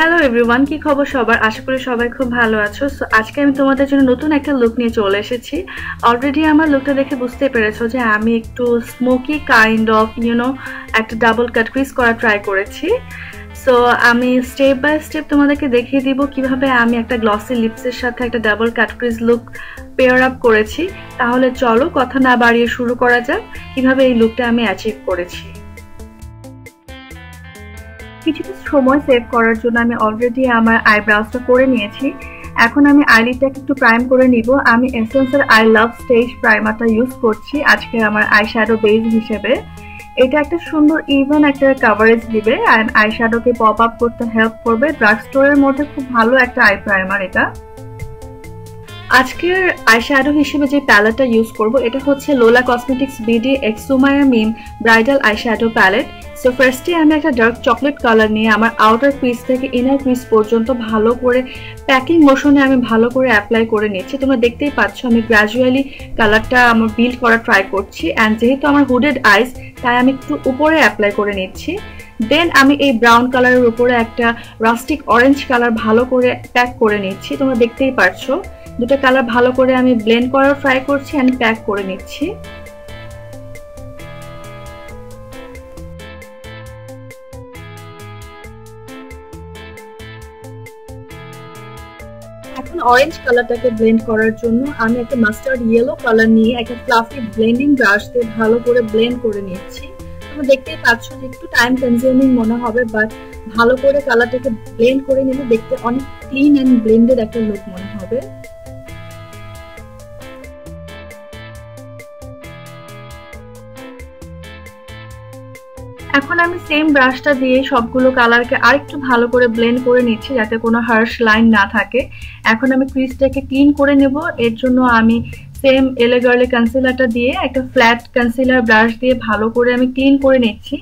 Hello everyone কি খবর সবার? আশা করি সবাই খুব ভালো আছো। সো আজকে আমি তোমাদের জন্য নতুন একটা লুক নিয়ে চলে এসেছি। অলরেডি আমার লুকটা দেখে বুঝতে পেরেছ যে আমি একটু smoky kind of you know একটা ডাবল কাট ক্রিজ করা ট্রাই করেছি। সো আমি স্টেপ বাই স্টেপ তোমাদেরকে দেখিয়ে দিব কীভাবে আমি একটা গ্লসি লিপসের সাথে একটা double cut crease look pair up করেছি। তাহলে চলো কথা না বাড়িয়ে শুরু করা যাক, কীভাবে এই লুকটা আমি অ্যাচিভ করেছি। কিছুটা সময় সেভ করার জন্য আমি অলরেডি আমার আইব্রাউজটা করে নিয়েছি। এখন আমি আইলিডটাকে একটু প্রাইম করে নিব। আমি এসেন্সের আই লাভ স্টেজ প্রাইমারটা ইউজ করছি আজকে আমার আই শ্যাডো বেজ হিসেবে। এটা একটা সুন্দর ইভেন একটা কাভারেজ দিবে অ্যান্ড আই শ্যাডোকে পপ আপ করতে হেল্প করবে। ড্রাগ স্টোরের মধ্যে খুব ভালো একটা আই প্রাইমার এটা। আজকের আই শ্যাডো হিসেবে যে প্যালেটটা ইউজ করব, এটা হচ্ছে লোলা কসমেটিক্স বিডি এক্সোমায়া মিম bridal eye shadow palette so ফার্স্টে আমি একটা ডার্ক চকলেট কালার নিয়ে আমার আউটার পিস থেকে ইনার পিস পর্যন্ত ভালো করে প্যাকিং মোশনে আমি ভালো করে অ্যাপ্লাই করে নিচ্ছি তোমরা দেখতেই পাচ্ছ, আমি গ্র্যাজুয়ালি কালারটা আমার বিল্ড করা ট্রাই করছি। অ্যান্ড যেহেতু আমার হুডেড আইস তাই আমি একটু উপরে অ্যাপ্লাই করে নিচ্ছি। দেন আমি এই ব্রাউন কালারের উপরে একটা রাস্টিক অরেঞ্জ কালার ভালো করে প্যাক করে নিচ্ছি। তোমরা দেখতেই পারছ, দুটো কালার ভালো করে আমি ব্লেন্ড করার ট্রাই করছি অ্যান্ড প্যাক করে নিচ্ছি। এখন অরেঞ্জ কালারটাকে ব্লেন্ড করার জন্য আমি একটা মাস্টার্ড ইয়েলো কালার নিয়ে একটা ফ্লাফি ব্লেন্ডিং ব্রাশ দিয়ে ভালো করে ব্লেন্ড করে নিচ্ছি। দেখতেই পাচ্ছ একটু টাইম কনজিউমিং মনে হবে বাট ভালো করে কালারটাকে ব্লেন্ড করে নিলে দেখতে অনেক ক্লিন অ্যান্ড ব্লেন্ডেড একটা লুক মনে হবে। এখন আমি সেম ব্রাশটা দিয়ে সবগুলো কালারকে আরেকটু ভালো করে ব্লেন্ড করে নিচ্ছি যাতে কোনো হার্শ লাইন না থাকে। এখন আমি ক্রিজটাকে ক্লিন করে নেব। এর জন্য আমি সেম এলে গার্লে কনসিলারটা দিয়ে একটা ফ্ল্যাট কনসিলার ব্রাশ দিয়ে ভালো করে আমি ক্লিন করে নিচ্ছি।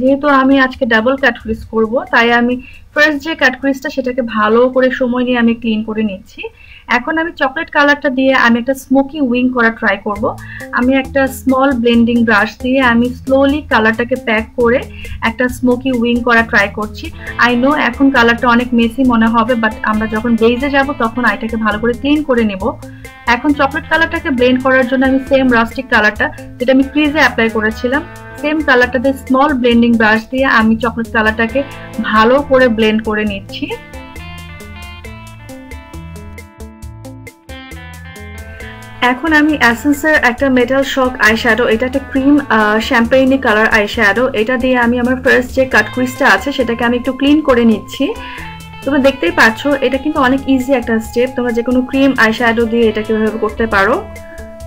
যেহেতু আমি আজকে ডাবল কাট ক্রিজ করব, তাই আমি ফার্স্ট যে কাট ক্রিজটা সেটাকে ভালো করে সময় নিয়ে আমি ক্লিন করে নিচ্ছি। এখন আমি চকলেট কালারটা দিয়ে আমি একটা স্মোকি উইং করা ট্রাই করব। আমি একটা স্মল ব্লেন্ডিং ব্রাশ দিয়ে আমি স্লোলি কালারটাকে প্যাক করে একটা স্মোকি উইং করা ট্রাই করছি। আই নো এখন কালারটা অনেক মেসি মনে হবে বাট আমরা যখন বেজে যাব তখন আইটাকে ভালো করে ক্লিন করে নেব। এখন চকলেট কালারটাকে ব্লেন্ড করার জন্য আমি সেম রাস্টিক কালারটা যেটা আমি ক্রিজে অ্যাপ্লাই করেছিলাম সেম কালারটাতে স্মল ব্লেন্ডিং ব্রাশ দিয়ে আমি চকলেট কালারটাকে ভালো করে ব্লেন্ড করে নিচ্ছি। এখন আমি অ্যাসেন্সের একটা মেটাল শক আই শ্যাডো এটা একটা cream champagney colour eye shadow এটা দিয়ে আমি আমার ফার্স্ট যে কাট ক্রিজটা আছে, সেটাকে আমি একটু ক্লিন করে নিচ্ছি। তোমরা দেখতেই পাচ্ছ, এটা কিন্তু অনেক ইজি একটা স্টেপ তোমরা যে কোনো ক্রিম আই শ্যাডো দিয়ে এটা কীভাবে করতে পারো।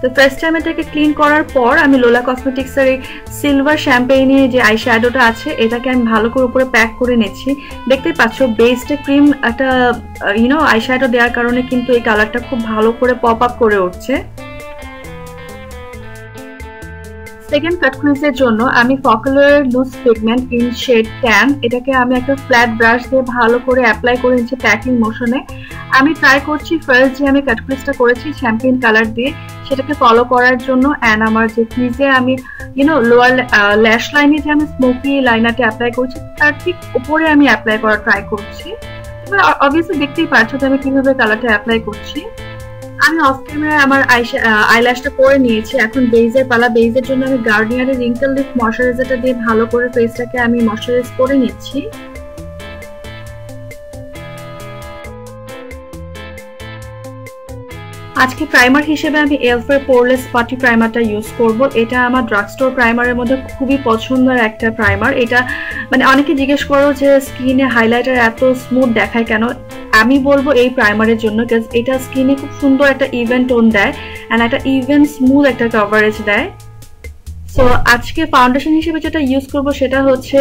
তো ফার্স্ট টাইম এটাকে ক্লিন করার পর আমি লোলা কসমেটিক্সের এই সিলভার শ্যাম্পেইনে যে আই শ্যাডোটা আছে, এটাকে আমি ভালো করে উপরে প্যাক করে নিচ্ছি। দেখতে পাচ্ছ বেসটা ক্রিম একটা ইউনো আই শ্যাডো দেওয়ার কারণে কিন্তু এই কালারটা খুব ভালো করে পপ আপ করে উঠছে। সেকেন্ড কাট ক্রিজের জন্য আমি Focallure loose pigment in shade tan এটাকে আমি একটা ফ্ল্যাট ব্রাশ দিয়ে ভালো করে অ্যাপ্লাই করে নিচ্ছি প্যাকিং মোশনে আমি ট্রাই করছি ফার্স্ট যে আমি কাট ক্রিজটা করেছি শ্যাম্পেন কালার দিয়ে সেটাকে ফলো করার জন্য অ্যান্ড আমার যে ক্রিজে আমি ইউনো লোয়ার ল্যাশ লাইনে যে আমি স্মোকি লাইনারটা অ্যাপ্লাই করছি, তার ঠিক উপরে আমি অ্যাপ্লাই করার ট্রাই করছি। এবার অবভিয়াসলি দেখতেই পাচ্ছ যে আমি কীভাবে কালারটা অ্যাপ্লাই করছি। আমি অফ ক্যামেরায় আমার আইল্যাশটা করে নিয়েছি। এখন বেজের পালা বেজের জন্য আমি গার্নিয়ারের রিঙ্কেল লিফ ময়শ্চারাইজারটা দিয়ে ভালো করে ফেসটাকে আমি ময়শ্চারাইজ করে নিচ্ছি। আজকে প্রাইমার হিসেবে আমি এলফের পোরলেস পার্টি প্রাইমারটা ইউজ করব। এটা আমার ড্রাগ স্টোর প্রাইমারের মধ্যে খুবই পছন্দের একটা প্রাইমার এটা মানে অনেকে জিজ্ঞেস করো যে স্কিনে হাইলাইটার এত স্মুথ দেখায় কেন? আমি বলব এই প্রাইমারের জন্য এটা স্কিনে খুব সুন্দর একটা ইভেন টোন দেয় অ্যান্ড একটা ইভেন স্মুথ একটা কভারেজ দেয়। সো আজকে ফাউন্ডেশন হিসেবে যেটা ইউজ করব সেটা হচ্ছে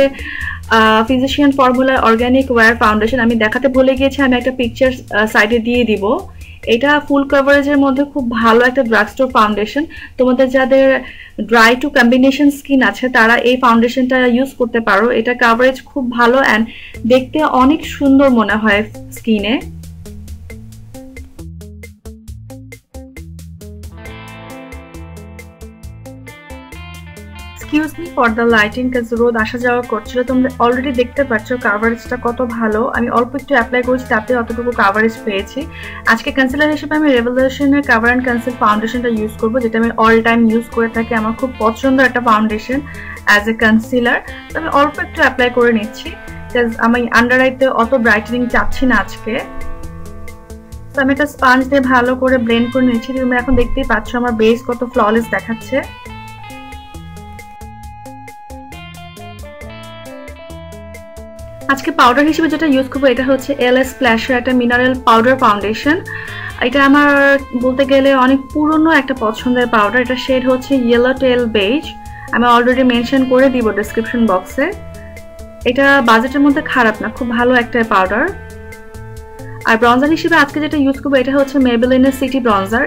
physician formula organic wear foundation আমি দেখাতে ভুলে গিয়েছি, আমি একটা পিকচার সাইডে দিয়ে দিব। এটা ফুল কভারেজের মধ্যে খুব ভালো একটা ড্রাগ স্টোর ফাউন্ডেশন তোমাদের যাদের ড্রাই টু কম্বিনেশন স্কিন আছে, তারা এই ফাউন্ডেশনটা ইউজ করতে পারো। এটা কাভারেজ খুব ভালো অ্যান্ড দেখতে অনেক সুন্দর মনে হয় স্কিনে excuse me for the lighting কাজ রোদ আসা যাওয়া করছিল। তোমরা অলরেডি দেখতে পাচ্ছ কাভারেজটা কত ভালো। আমি অল্প একটু অ্যাপ্লাই করেছি, তাতে অতটুকু কাভারেজ পেয়েছি। আজকে কনসিলার হিসেবে আমি রেভলিউশনের কাভার অ্যান্ড কনসিল ফাউন্ডেশনটা ইউজ করব, যেটা আমি অল টাইম ইউজ করে থাকি। আমার খুব পছন্দ একটা ফাউন্ডেশন অ্যাজ এ কনসিলার তো আমি অল্প একটু অ্যাপ্লাই করে নিচ্ছি আমি আন্ডার আইতে অত ব্রাইটেনিং চাচ্ছি না আজকে। তো আমি একটা স্পাঞ্জ দিয়ে ভালো করে ব্লেন্ড করে নিচ্ছি। তুমি এখন দেখতেই পাচ্ছ আমার বেস কত ফ্ললেস দেখাচ্ছে। আজকে পাউডার হিসেবে যেটা ইউজ করব, এটা হচ্ছে এল এস স্প্ল্যাশের একটা মিনারেল পাউডার ফাউন্ডেশন এটা আমার বলতে গেলে অনেক পুরনো একটা পছন্দের পাউডার এটা শেড হচ্ছে ইয়েলো টেল বেজ আমি অলরেডি মেনশন করে দিব ডিসক্রিপশন বক্সে এটা বাজেটের মধ্যে খারাপ না, খুব ভালো একটা পাউডার আর ব্রঞ্জার হিসেবে আজকে যেটা ইউজ করব, এটা হচ্ছে মেবেলিনের city bronzer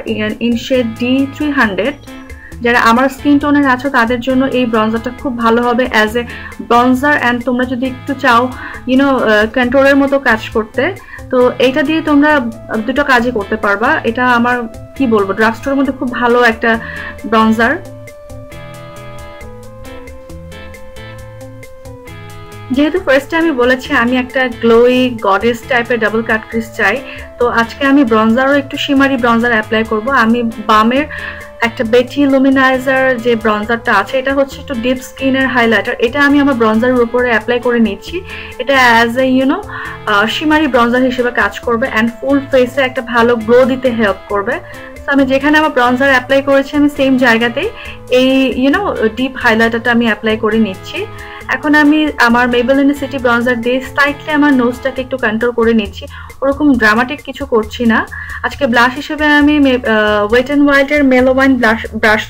in shade D three hundred যারা আমার স্কিন টোনের আছো, তাদের জন্য এই ব্রঞ্জারটা খুব ভালো হবে অ্যাজ এ ব্রঞ্জার অ্যান্ড তোমরা যদি একটু চাও ইউনো কন্ট্রোলের মতো কাজ করতে, তো এইটা দিয়ে তোমরা দুটো কাজই করতে পারবা। এটা আমার, কি বলব ড্রাগ স্টোরের মধ্যে খুব ভালো একটা ব্রঞ্জার যেহেতু ফার্স্টে আমি বলেছি, আমি একটা গ্লোই গডেস টাইপের ডাবল কাট ক্রিস চাই, তো আজকে আমি ব্রঞ্জারও একটু শিমারি ব্রঞ্জার অ্যাপ্লাই করব। আমি বামের একটা বেটি লুমিনাইজার যে ব্রঞ্জারটা আছে, এটা হচ্ছে একটু ডিপ স্কিনের হাইলাইটার এটা আমি আমার ব্রঞ্জারের উপরে অ্যাপ্লাই করে নিচ্ছি। এটা as a you know shimmery bronzer হিসেবে কাজ করবে অ্যান্ড ফুল ফেসে একটা ভালো গ্লো দিতে হেল্প করবে। আমি যেখানে আমার ব্রঞ্জার অ্যাপ্লাই করেছি, আমি সেম জায়গাতেই এই ইউনো ডিপ হাইলাইটারটা আমি অ্যাপ্লাই করে নিচ্ছি। এখন আমি আমার মেবেলিন সিটি ব্রঞ্জার দিয়ে স্লাইটলি আমার নোজটাকে একটু কন্ট্রোল করে নিচ্ছি। ওরকম ড্রামাটিক কিছু করছি না। আজকে ব্লাশ হিসেবে আমি ওয়েট অ্যান্ড ওয়াইল্ডের মেলোওয়াইন ব্লাশ ব্রাশ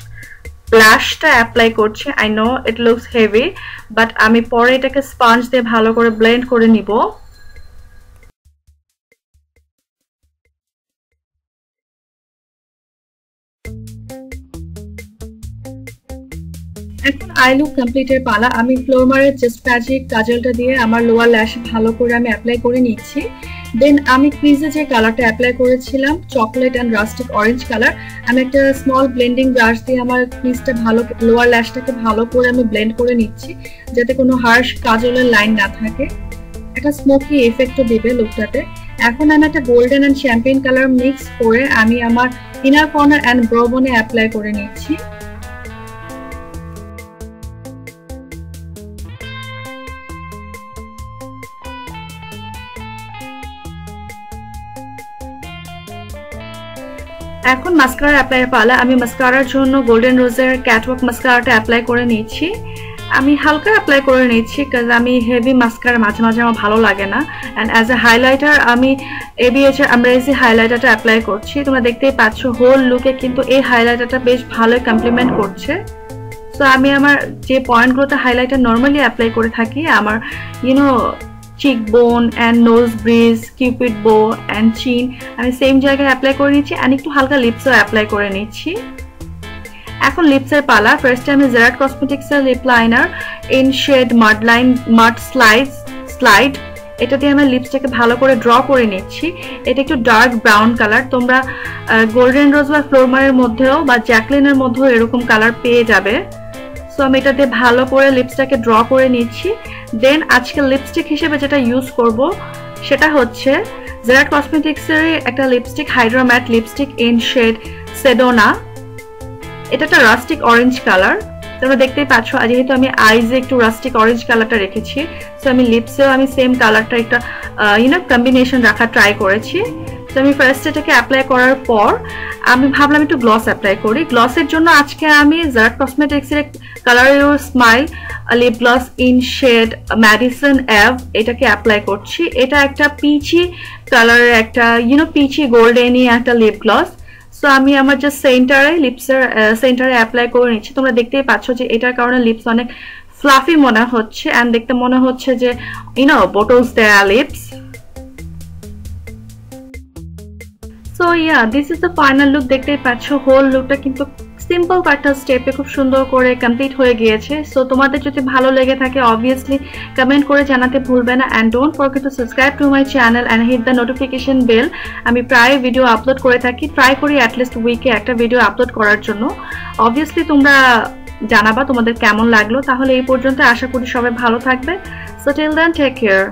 ব্লাশটা অ্যাপ্লাই করছি। I know it looks heavy but আমি পরে এটাকে স্পঞ্জ দিয়ে ভালো করে ব্লেন্ড করে নিব। এখন আই লুক কমপ্লিটের পালা। আমি ফ্লোরমারের জাস্ট ম্যাজিক কাজলটা দিয়ে আমার লোয়ার ল্যাশ ভালো করে আমি অ্যাপ্লাই করে নিচ্ছি দেন আমি ক্রিজে যে কালারটা অ্যাপ্লাই করেছিলাম chocolate and rustic orange colour আমি একটা স্মল ব্লেন্ডিং ব্রাশ দিয়ে আমার ক্রিজটা ভালো লোয়ার ল্যাশটাকে ভালো করে আমি ব্লেন্ড করে নিচ্ছি, যাতে কোনো হার্শ কাজলের লাইন না থাকে। একটা স্মোকি এফেক্টও দেবে লুকটাতে এখন আমি একটা golden and champagne colour mix করে আমি আমার ইনার কর্নার অ্যান্ড ব্রোবনে অ্যাপ্লাই করে নিচ্ছি। এখন মাস্কারা অ্যাপ্লাই পালা। আমি মাস্কারার জন্য গোল্ডেন রোজের ক্যাটওয়াক মাস্কারাটা অ্যাপ্লাই করে নিচ্ছি আমি হালকা অ্যাপ্লাই করে নিচ্ছি কাজ আমি হেভি মাস্কারা মাঝে মাঝে আমার ভালো লাগে না। অ্যান্ড অ্যাজ এ হাইলাইটার আমি এবিএচ এর আমরেজি হাইলাইটারটা অ্যাপ্লাই করছি। তোমরা দেখতেই পাচ্ছ হোল লুকে কিন্তু এই হাইলাইটারটা বেশ ভালো কমপ্লিমেন্ট করছে। সো আমি আমার যে পয়েন্টগুলোতে হাইলাইটার নর্মালি অ্যাপ্লাই করে থাকি, আমার you know cheek bone and nose bridge cupid bow and chin আমি সেম জায়গায় অ্যাপ্লাই করে নিচ্ছি অ্যান্ড একটু হালকা লিপসও অ্যাপ্লাই করে নিচ্ছি। এখন লিপসের পালা। ফার্স্টে আমি জেরাট কসমেটিক্সের lip liner in shade mud line mud slide slide এটা দিয়ে আমি লিপসটাকে ভালো করে ড্র করে নিচ্ছি। এটা একটু ডার্ক ব্রাউন কালার তোমরা গোল্ডেন রোজ বা ফ্লোরমারের মধ্যেও বা জ্যাকলিনের মধ্যেও এরকম কালার পেয়ে যাবে। সো আমি এটা দিয়ে ভালো করে লিপসটাকে ড্র করে নিচ্ছি। দেন আজকে লিপস্টিক হিসেবে যেটা ইউজ করব, সেটা হচ্ছে জেরাট কসমেটিক্সের একটা lipstick hydromatte lipstick in shade Sedona এটা একটা রাস্টিক অরেঞ্জ কালার তোমরা দেখতেই পাচ্ছ যেহেতু আমি আইজে একটু রাস্টিক অরেঞ্জ কালারটা রেখেছি সো আমি লিপসেও আমি সেম কালারটা একটা ইউনো কম্বিনেশন রাখা ট্রাই করেছি। তো আমি ফার্স্ট এটাকে অ্যাপ্লাই করার পর আমি ভাবলাম একটু গ্লস অ্যাপ্লাই করি। গ্লসের জন্য আজকে আমি জার্ট কসমেটিক্সের colour your smile lip gloss in shade Madison Ave এটাকে অ্যাপ্লাই করছি। এটা একটা পিচি কালারের একটা ইউনো পিচি গোল্ডেনই একটা লিপ গ্লস সো আমি আমার যে সেন্টারে লিপসের সেন্টারে অ্যাপ্লাই করে নিচ্ছি। তোমরা দেখতেই পাচ্ছ যে এটার কারণে লিপস অনেক ফ্লাফি মনে হচ্ছে। অ্যান্ড দেখতে মনে হচ্ছে যে ইউনো বোটলস দেয়া lips yeah this is the final look দেখতেই পাচ্ছ হোল লুকটা কিন্তু সিম্পল কয়েকটা স্টেপে খুব সুন্দর করে কমপ্লিট হয়ে গিয়েছে। সো তোমাদের যদি ভালো লেগে থাকে অবভিয়াসলি কমেন্ট করে জানাতে ভুলবে না। And don't forget to subscribe to my channel and hit the notification bell আমি প্রায় ভিডিও আপলোড করে থাকি ট্রাই করি অ্যাটলিস্ট উইকে একটা ভিডিও আপলোড করার জন্য। অবভিয়াসলি তোমরা জানাবা তোমাদের কেমন লাগল। তাহলে এই পর্যন্ত আশা করি সবাই ভালো থাকবে। So till then take care